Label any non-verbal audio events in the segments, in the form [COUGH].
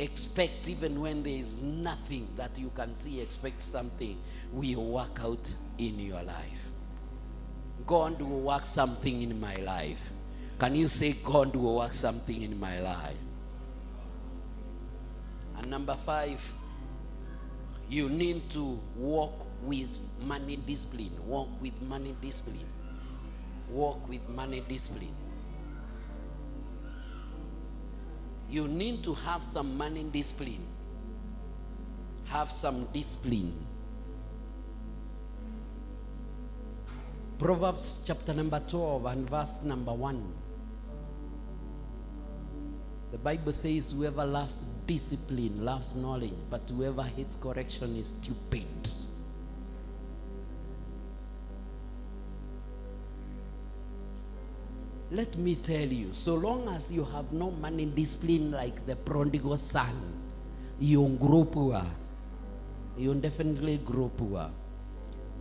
expect even when there is nothing that you can see, expect something will work out in your life. God will work something in my life. Can you say, God will work something in my life? And number five, you need to walk with money discipline. Walk with money discipline. Walk with money discipline. You need to have some money discipline. Have some discipline. Proverbs chapter number 12 and verse number 1. The Bible says, Whoever loves discipline loves knowledge, but whoever hates correction is stupid. Let me tell you, so long as you have no money discipline like the prodigal son, you'll grow poor. You'll definitely grow poor.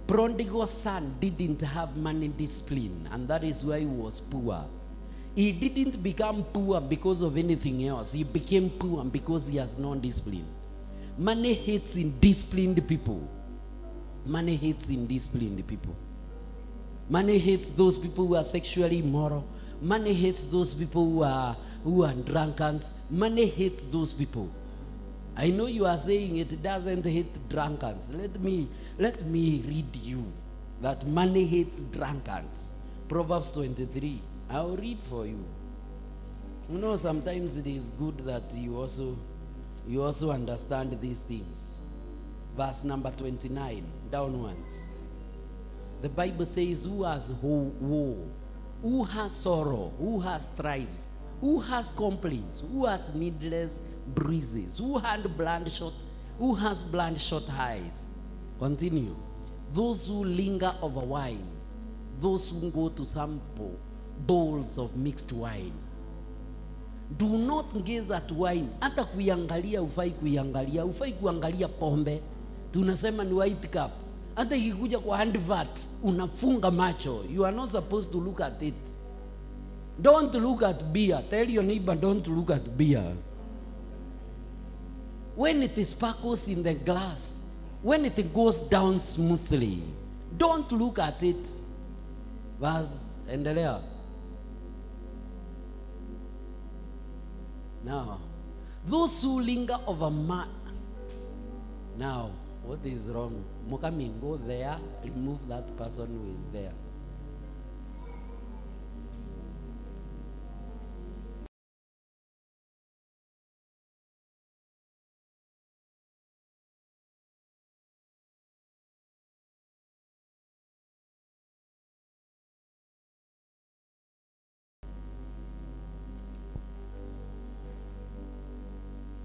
Prodigal son didn't have money discipline, and that is why he was poor. He didn't become poor because of anything else. He became poor because he has no discipline. Money hates indisciplined people. Money hates indisciplined people. Money hates those people who are sexually immoral. Money hates those people who are who are drunkards. Money hates those people. I know you are saying it doesn't hate drunkards. Let me let me read you that money hates drunkards. Proverbs 23. I'll read for you. You know, sometimes it is good that you also you also understand these things. Verse number 29, downwards. The Bible says, Who has woe? Who has sorrow? Who has strives? Who has complaints? Who has needless bruises? Who had shot, Who has blind shot eyes? Continue. Those who linger over wine, those who go to sample bowls of mixed wine. Do not gaze at wine. Hata kuiangalia ufai kuiangalia, ufai kuangalia pombe. Tunasema ni white cup. Hata ikikuja kwa advert unafunga macho. You are not supposed to look at it. Don't look at beer. Tell your neighbor don't look at beer. When it sparkles in the glass, when it goes down smoothly, don't look at it. vas endelea. Now, those who linger over ma Now, what is wrong? Mokami, go there, remove that person who is there.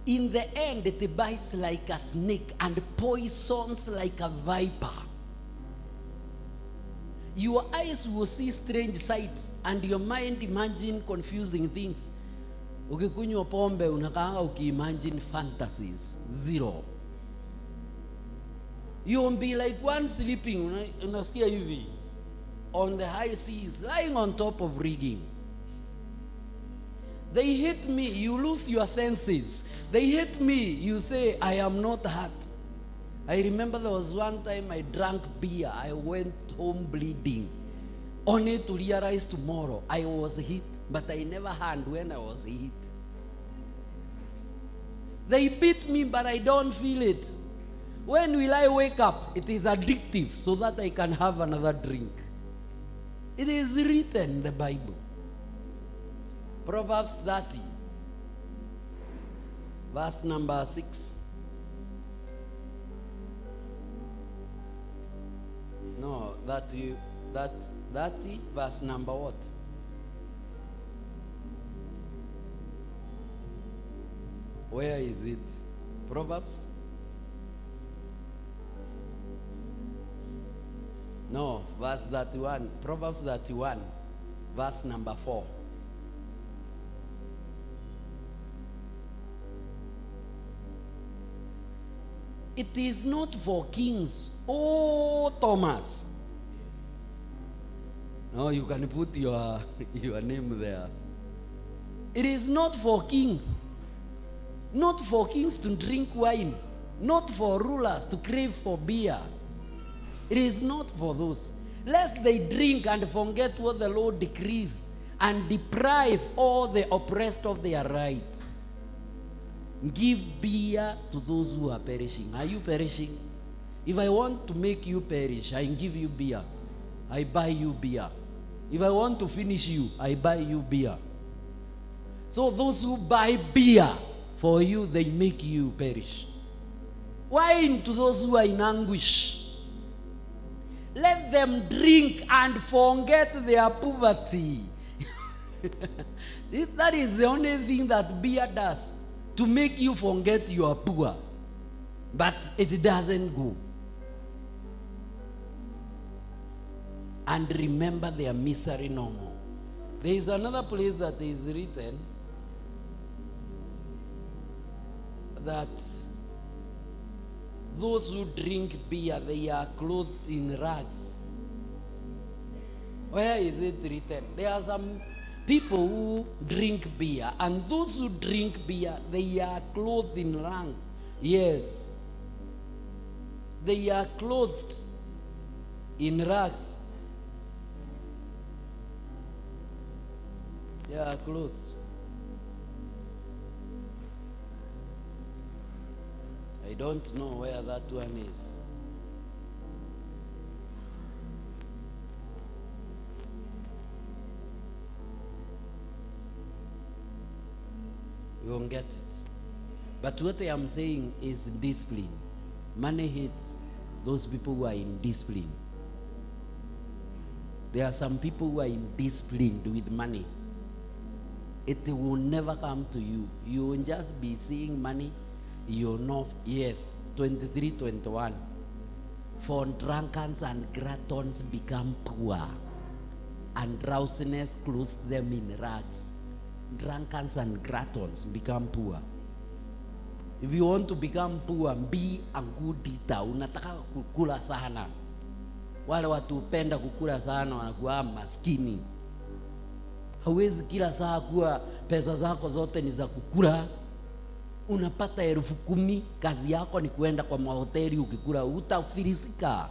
In the end, it bites like a snake and poisons like a viper. Your eyes will see strange sights and your mind imagine confusing things. Ukikunywa pombe unakaanga ukiimagine fantasies. Zero. You'll be like one sleeping, una- unasikia hivi, on the high seas, lying on top of rigging. They hit me, you lose your senses. They hit me, you say, I am not hurt. I remember there was one time I drank beer, I went home bleeding, only to realize tomorrow I was hit, but I never had when I was hit. They beat me, but I don't feel it. When will I wake up? It is addictive so that I can have another drink. It is written in the Bible. Proverbs 30, verse number 6. No, that you that 30 verse number what? Where is it? Proverbs? No, verse 31. Proverbs 31, verse number 4. It is not for kings. Oh, Thomas. No, you can put your, [LAUGHS] your name there. It is not for kings. not for kings to drink wine, not for rulers to crave for beer. It is not for those. Lest they drink and forget what the Lord decrees and deprive all the oppressed of their rights. Give beer to those who are perishing. Are you perishing? If I want to make you perish, I give you beer. I buy you beer. If I want to finish you, I buy you beer. So those who buy beer for you, they make you perish. Wine to those who are in anguish. Let them drink and forget their poverty. [LAUGHS] that is the only thing that beer does to make you forget you are poor. But it doesn't go. And remember their misery no more. There is another place that is written that those who drink beer, they are clothed in rags. Where is it written? There are some people who drink beer, and those who drink beer, they are clothed in rags. Yes. They are clothed in rags. They are clothed. I don't know where that one is. We won't get it. But what I am saying is discipline. Money hates those people who are in discipline. There are some people who are indisciplined with money. It will never come to you. You will just be seeing money. You know, yes, 23, 21. For drunkards and gluttons become poor, and drowsiness clothes them in rags. Drunkards and gluttons become poor. If you want to become poor, be a good eater. Unataka kukula sana. Wale watu hupenda kukula sana wanakuwa maskini. Hauwezi kila saa kuwa pesa zako zote ni za kukula. Unapata elfu kumi, kazi yako ni kuenda kwa mahoteli ukikula, utafirisika,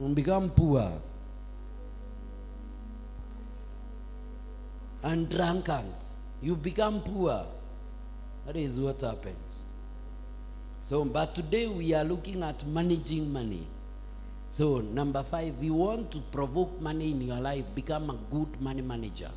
unbecome become poor. And drunkards, you become poor. That is what happens. So, but today we are looking at managing money. So, number five, we want to provoke money in your life, become a good money manager.